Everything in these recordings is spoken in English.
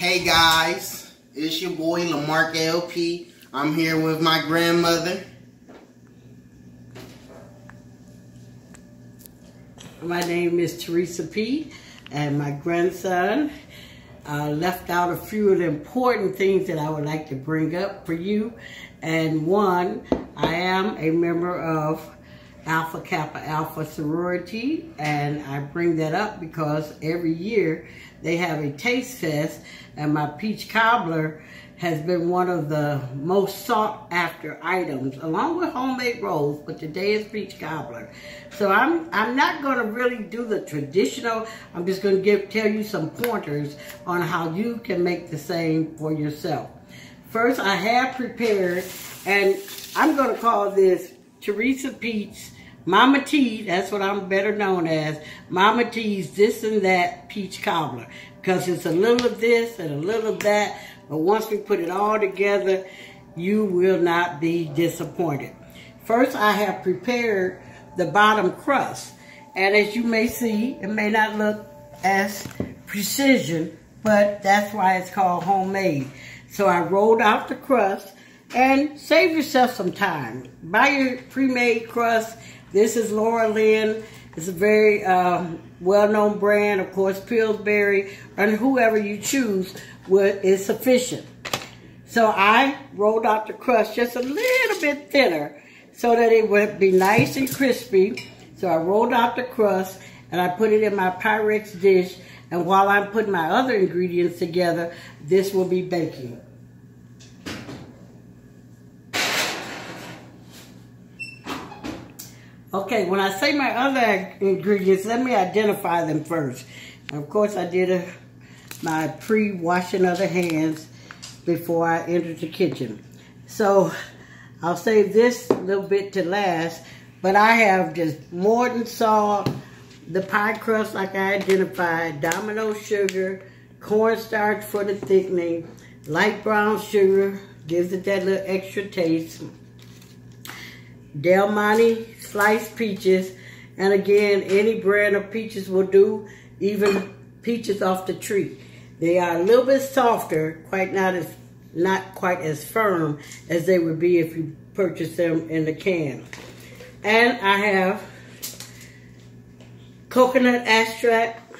Hey guys, it's your boy LaMarque LP. I'm here with my grandmother. My name is Teresa P. and my grandson uh, left out a few of the important things that I would like to bring up for you. And one, I am a member of Alpha Kappa Alpha sorority and I bring that up because every year they have a taste fest and my peach cobbler has been one of the most sought after items along with homemade rolls but today is peach cobbler. So i'm i'm not going to really do the traditional i'm just going to give tell you some pointers on how you can make the same for yourself. First i have prepared and i'm going to call this teresa peach Mama T, that's what I'm better known as. Mama T's this and that peach cobbler. Because it's a little of this and a little of that. But once we put it all together, you will not be disappointed. First, I have prepared the bottom crust. And as you may see, it may not look as precision, but that's why it's called homemade. So I rolled out the crust and save yourself some time. Buy your pre-made crust this is Laura Lynn. It's a very um, well-known brand. Of course, Pillsbury and whoever you choose is sufficient. So I rolled out the crust just a little bit thinner so that it would be nice and crispy. So I rolled out the crust and I put it in my Pyrex dish. And while I'm putting my other ingredients together, this will be baking. Okay, when I say my other ingredients, let me identify them first. Of course, I did a, my pre-washing of the hands before I entered the kitchen. So, I'll save this little bit to last, but I have just Morton salt, the pie crust like I identified, domino sugar, cornstarch for the thickening, light brown sugar, gives it that little extra taste, Del Monte sliced peaches. And again, any brand of peaches will do, even peaches off the tree. They are a little bit softer, quite not as not quite as firm as they would be if you purchase them in the can. And I have coconut extract,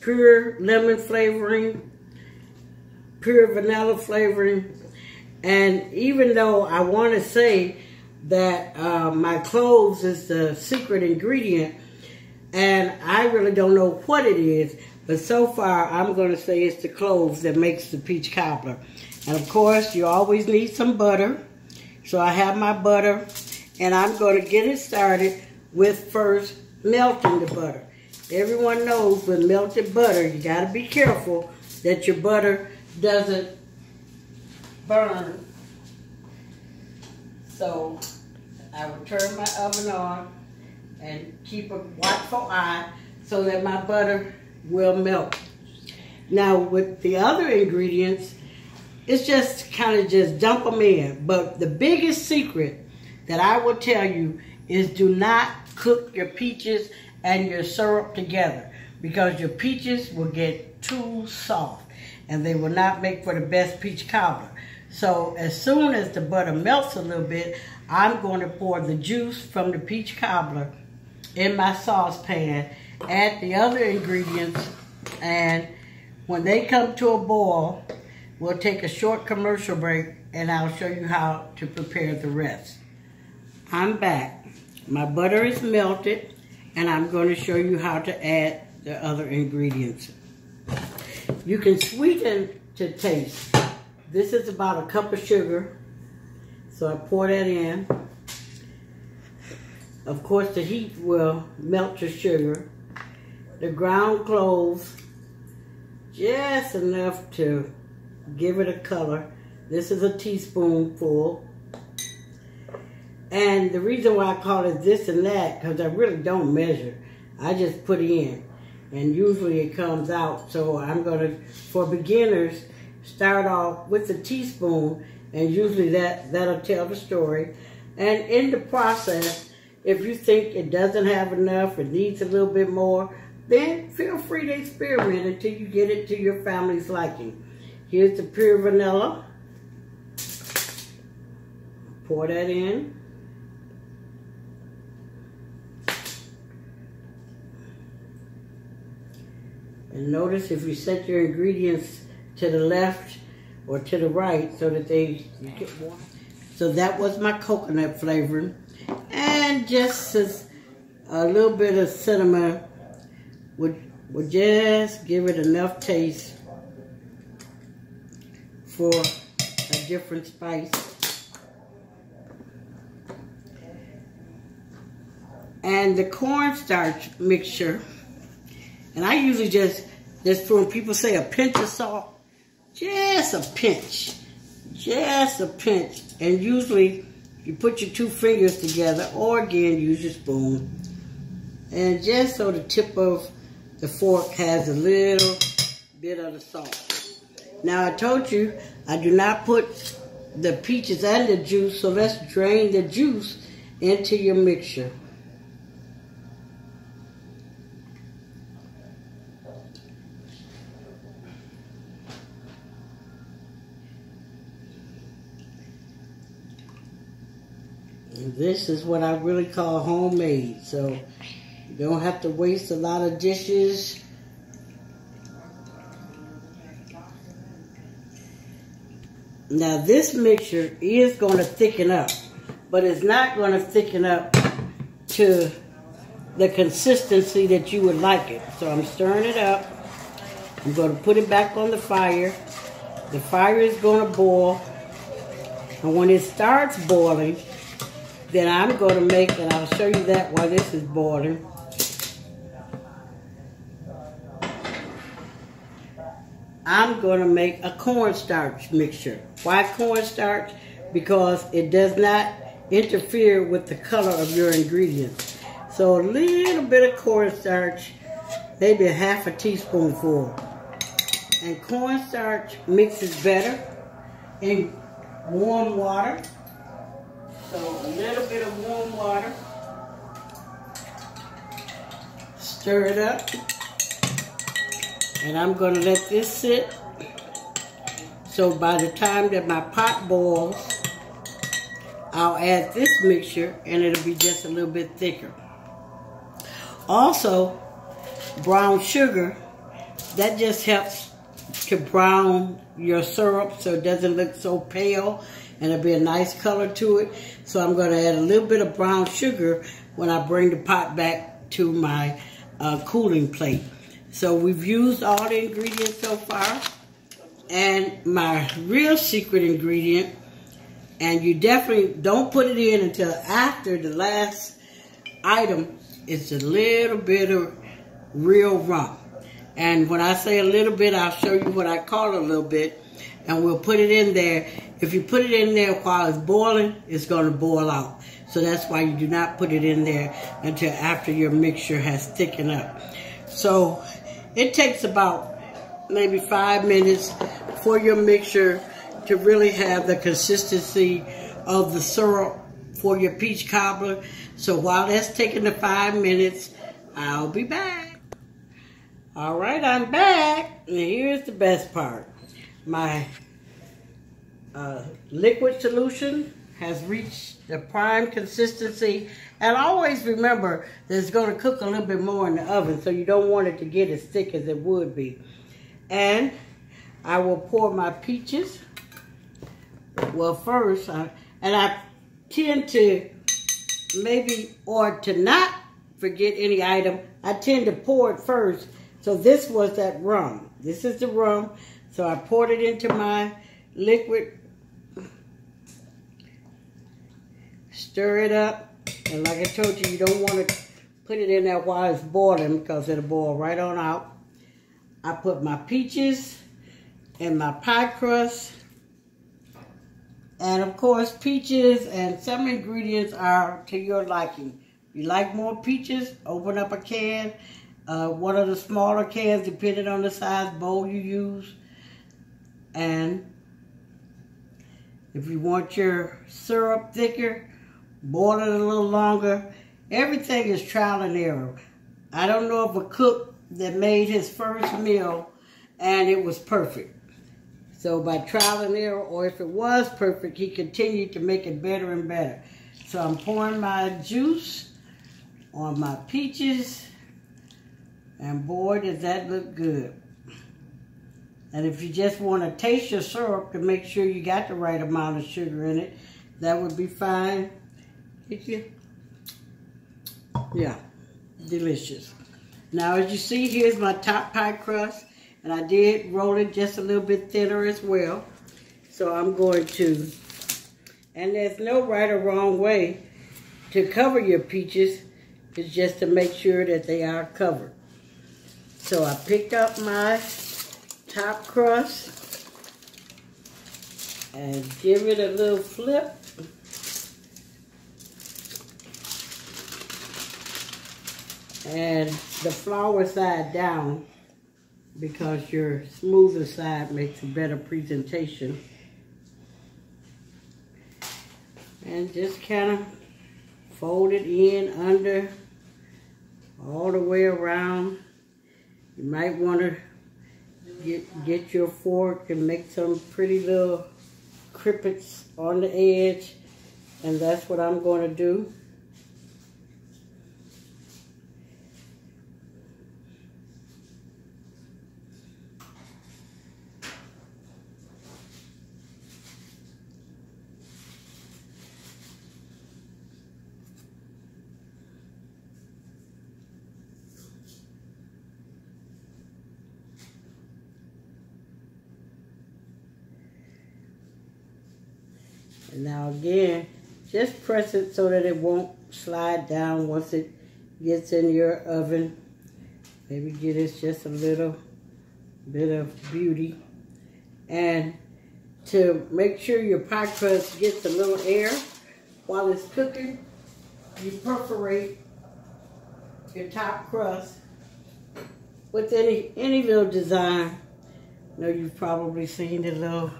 pure lemon flavoring, pure vanilla flavoring. And even though I want to say that uh, my cloves is the secret ingredient, and I really don't know what it is, but so far I'm going to say it's the cloves that makes the peach cobbler. And of course, you always need some butter. So I have my butter, and I'm going to get it started with first melting the butter. Everyone knows with melted butter, you got to be careful that your butter doesn't burn. So I will turn my oven on and keep a watchful eye so that my butter will melt. Now with the other ingredients, it's just kind of just dump them in. But the biggest secret that I will tell you is do not cook your peaches and your syrup together because your peaches will get too soft and they will not make for the best peach cobbler. So as soon as the butter melts a little bit, I'm going to pour the juice from the peach cobbler in my saucepan, add the other ingredients, and when they come to a boil, we'll take a short commercial break and I'll show you how to prepare the rest. I'm back. My butter is melted and I'm going to show you how to add the other ingredients. You can sweeten to taste. This is about a cup of sugar. So I pour that in. Of course, the heat will melt the sugar. The ground cloves, just enough to give it a color. This is a teaspoonful. And the reason why I call it this and that, because I really don't measure. I just put in. And usually it comes out. So I'm going to, for beginners, start off with a teaspoon and usually that, that'll tell the story. And in the process, if you think it doesn't have enough, it needs a little bit more, then feel free to experiment until you get it to your family's liking. Here's the pure vanilla. Pour that in. And notice if you set your ingredients to the left or to the right so that they get warm. So that was my coconut flavoring. And just a little bit of cinnamon would, would just give it enough taste for a different spice. And the cornstarch mixture, and I usually just, just when people say a pinch of salt, just a pinch, just a pinch. And usually you put your two fingers together or again use your spoon. And just so the tip of the fork has a little bit of the salt. Now I told you I do not put the peaches and the juice, so let's drain the juice into your mixture. This is what I really call homemade. So you don't have to waste a lot of dishes. Now this mixture is going to thicken up, but it's not going to thicken up to the consistency that you would like it. So I'm stirring it up. I'm going to put it back on the fire. The fire is going to boil. And when it starts boiling, then I'm going to make, and I'll show you that while this is boiling. I'm going to make a cornstarch mixture. Why cornstarch? Because it does not interfere with the color of your ingredients. So a little bit of cornstarch, maybe a half a teaspoonful. And cornstarch mixes better in warm water. So a little bit of warm water. Stir it up. And I'm to let this sit. So by the time that my pot boils, I'll add this mixture and it'll be just a little bit thicker. Also, brown sugar, that just helps to brown your syrup so it doesn't look so pale and it'll be a nice color to it. So I'm going to add a little bit of brown sugar when I bring the pot back to my uh, cooling plate. So we've used all the ingredients so far. And my real secret ingredient, and you definitely don't put it in until after the last item, is a little bit of real rum. And when I say a little bit, I'll show you what I call a little bit. And we'll put it in there. If you put it in there while it's boiling, it's going to boil out. So that's why you do not put it in there until after your mixture has thickened up. So it takes about maybe five minutes for your mixture to really have the consistency of the syrup for your peach cobbler. So while that's taking the five minutes, I'll be back. All right, I'm back. And here's the best part. My uh, liquid solution has reached the prime consistency and always remember that it's going to cook a little bit more in the oven, so you don't want it to get as thick as it would be. And I will pour my peaches. Well, first, I, and I tend to maybe, or to not forget any item, I tend to pour it first. So this was that rum. This is the rum. So I poured it into my liquid. Stir it up. And like I told you, you don't want to put it in there while it's boiling because it'll boil right on out. I put my peaches and my pie crust. And of course, peaches and some ingredients are to your liking. If you like more peaches, open up a can. Uh, one of the smaller cans, depending on the size bowl you use. And if you want your syrup thicker, boil it a little longer. Everything is trial and error. I don't know of a cook that made his first meal and it was perfect. So by trial and error, or if it was perfect, he continued to make it better and better. So I'm pouring my juice on my peaches. And boy, does that look good. And if you just want to taste your syrup to make sure you got the right amount of sugar in it, that would be fine. Did you? Yeah, delicious. Now, as you see, here's my top pie crust. And I did roll it just a little bit thinner as well. So I'm going to, and there's no right or wrong way to cover your peaches. It's just to make sure that they are covered. So I picked up my top crust and give it a little flip. And the flour side down because your smoother side makes a better presentation. And just kind of fold it in under all the way around. You might want to get, get your fork and make some pretty little crippets on the edge. And that's what I'm going to do. And now again, just press it so that it won't slide down once it gets in your oven. Maybe get it just a little bit of beauty. And to make sure your pie crust gets a little air while it's cooking, you perforate your top crust with any any little design. I know you've probably seen the little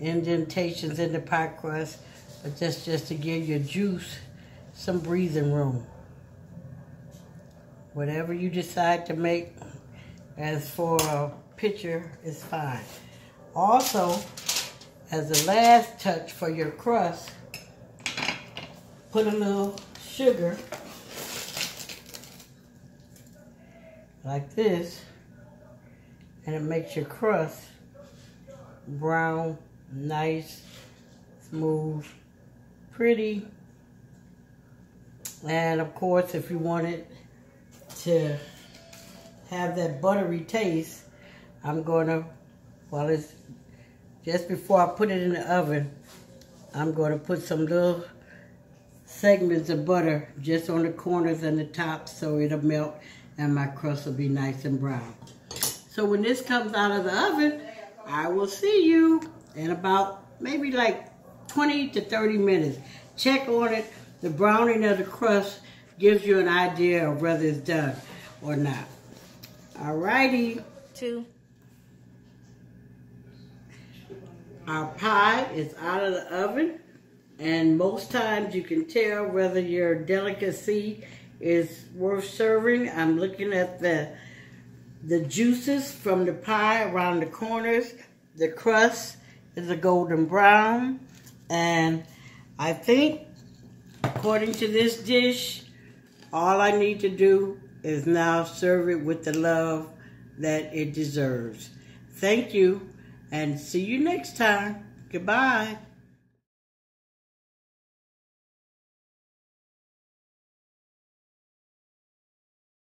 indentations in the pie crust, but just, just to give your juice some breathing room. Whatever you decide to make as for a picture is fine. Also, as a last touch for your crust, put a little sugar like this and it makes your crust brown nice, smooth, pretty. And of course, if you want it to have that buttery taste, I'm gonna, well, it's just before I put it in the oven, I'm gonna put some little segments of butter just on the corners and the top so it'll melt and my crust will be nice and brown. So when this comes out of the oven, I will see you in about maybe like 20 to 30 minutes. Check on it. The browning of the crust gives you an idea of whether it's done or not. Alrighty. Two. Our pie is out of the oven. And most times you can tell whether your delicacy is worth serving. I'm looking at the the juices from the pie around the corners, the crust, is a golden brown. And I think, according to this dish, all I need to do is now serve it with the love that it deserves. Thank you, and see you next time. Goodbye.